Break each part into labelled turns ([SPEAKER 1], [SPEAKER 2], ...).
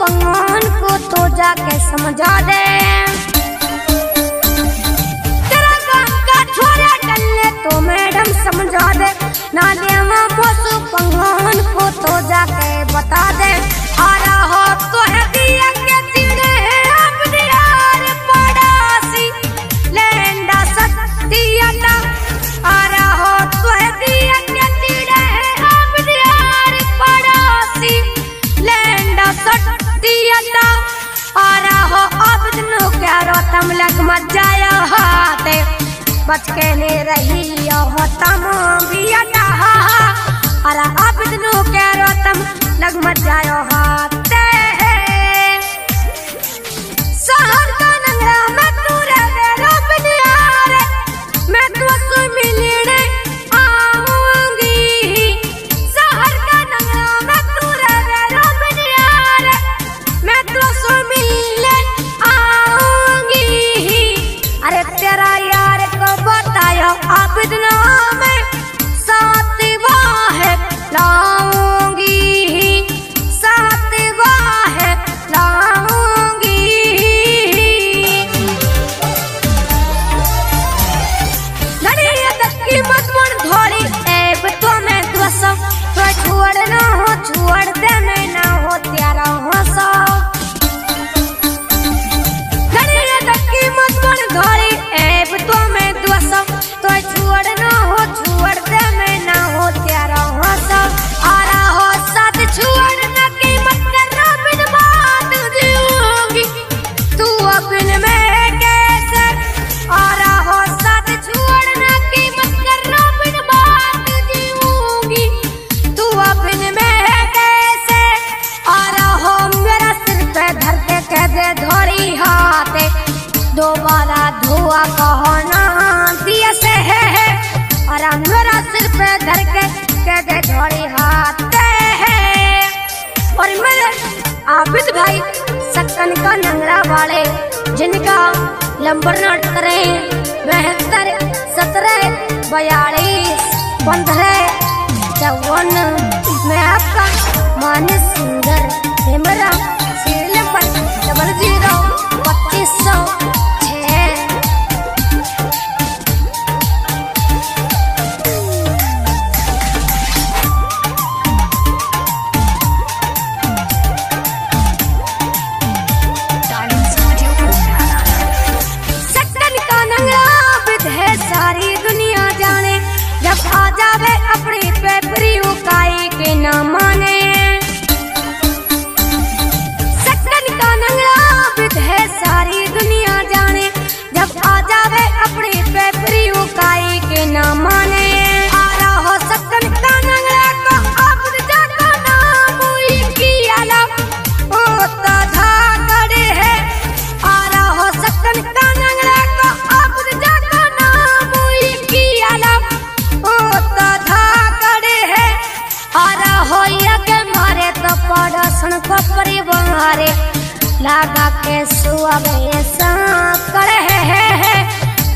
[SPEAKER 1] पंगान को तो जाके समझा दे। तेरा काम का छोरा डलने तो मैडम समझा दे। ना मोसू पंगान को तो जाके बता दे। आ रहा तो है लग मत जाया हाथे बच के ने रही तम बिया अरे अब के रोतम लग मत जायो बतायो अब दिनों में साथ वाह लाऊँगी साथ वाह लाऊँगी लड़िया तक की मत मन धोरी ऐब तो मैं द्वसम तो छोड़ ना हो छोड़ दे दोबारा धुआ कहो ना दिया से है है। और मेरा सिर पे धर के कह दे धोरी हाथे है। और मेरे आबिद भाई सक्कन का नंगड़ा वाले, जिनका लंबर नोट करें बहत्तर, सत्रह, बयालीस, पंद्रह, चौवन, मैं आपका मानस आ जावे अपनी पेपरी आ रहा हो ये के मारे तो पड़ोसन को परिवारे लगा के सुअबे करे है, है।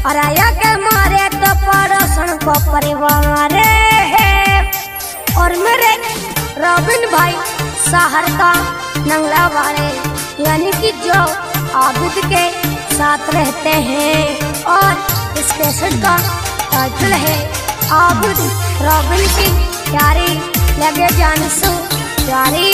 [SPEAKER 1] और आया के मारे तो पड़ोसन को परिवार और मेरे रॉबिन भाई शहर का नंगला वाले यानी कि जो आबिद के साथ रहते हैं और इस कैसेट का टाइटल है आबिद रॉबिन की प्यारी लगे जान सो प्यारी